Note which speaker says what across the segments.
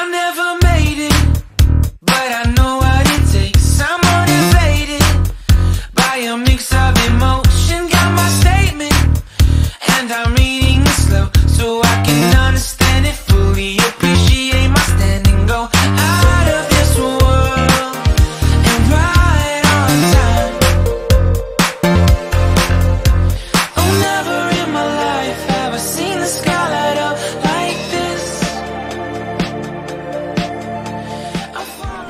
Speaker 1: I never made it, but I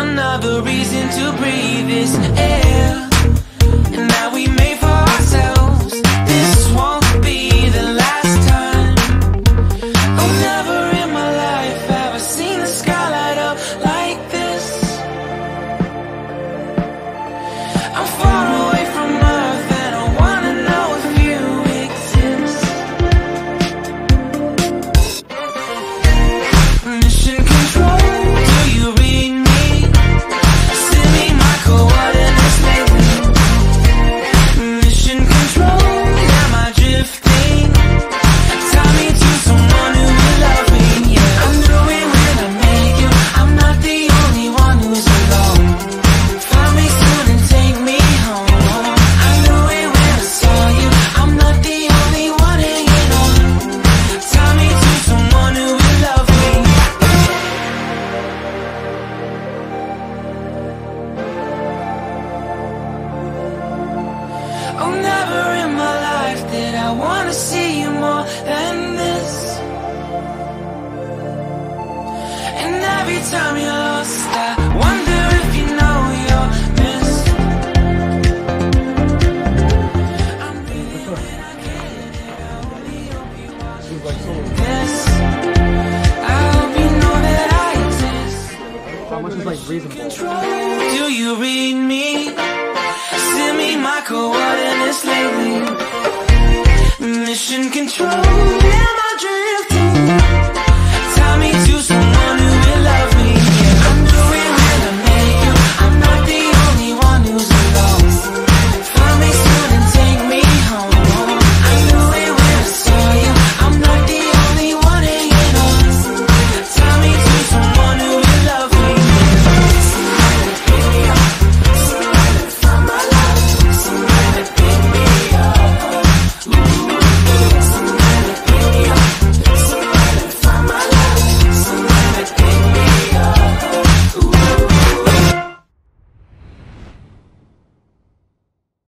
Speaker 1: Another reason to breathe this air. Oh, never in my life did I wanna see you more than this. And every time you're lost, I wonder if you know you're missed. I'm breathing and I can't, and I only hope you watch this. I hope you know that I exist.
Speaker 2: How much is like reasonable?
Speaker 1: Do you read me? Send me my coordinates lately Mission control.